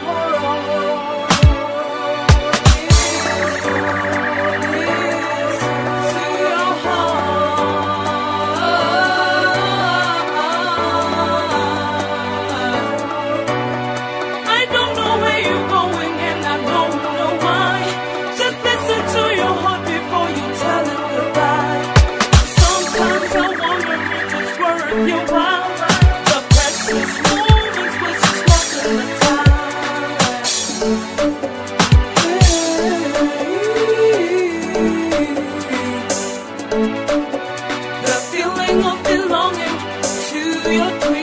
heart. To your